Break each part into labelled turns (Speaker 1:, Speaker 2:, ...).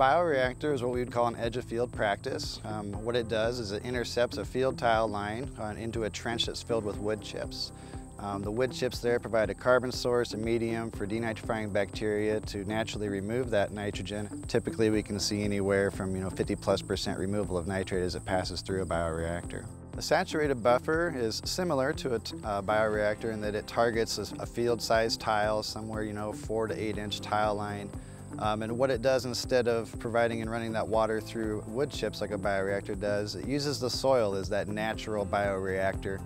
Speaker 1: bioreactor is what we would call an edge of field practice. Um, what it does is it intercepts a field tile line uh, into a trench that's filled with wood chips. Um, the wood chips there provide a carbon source, a medium for denitrifying bacteria to naturally remove that nitrogen. Typically we can see anywhere from you know 50 plus percent removal of nitrate as it passes through a bioreactor. A saturated buffer is similar to a uh, bioreactor in that it targets a, a field-sized tile, somewhere you know four to eight inch tile line. Um, and what it does instead of providing and running that water through wood chips like a bioreactor does, it uses the soil as that natural bioreactor.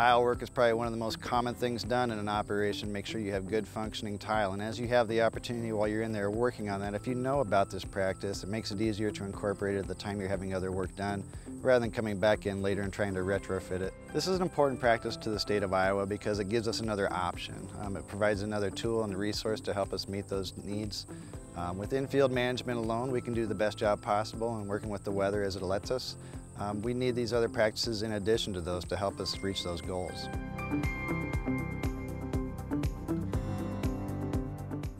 Speaker 1: Tile work is probably one of the most common things done in an operation. Make sure you have good functioning tile. And as you have the opportunity while you're in there working on that, if you know about this practice, it makes it easier to incorporate it at the time you're having other work done, rather than coming back in later and trying to retrofit it. This is an important practice to the state of Iowa because it gives us another option. Um, it provides another tool and resource to help us meet those needs. Um, with in-field management alone, we can do the best job possible and working with the weather as it lets us. Um, we need these other practices in addition to those to help us reach those goals.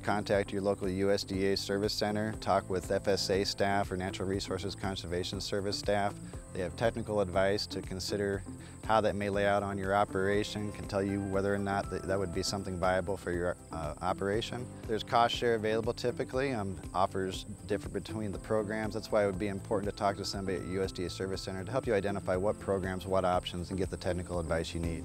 Speaker 1: Contact your local USDA service center, talk with FSA staff or Natural Resources Conservation Service staff. They have technical advice to consider how that may lay out on your operation, can tell you whether or not that, that would be something viable for your uh, operation. There's cost share available typically, um, offers differ between the programs. That's why it would be important to talk to somebody at USDA Service Center to help you identify what programs, what options, and get the technical advice you need.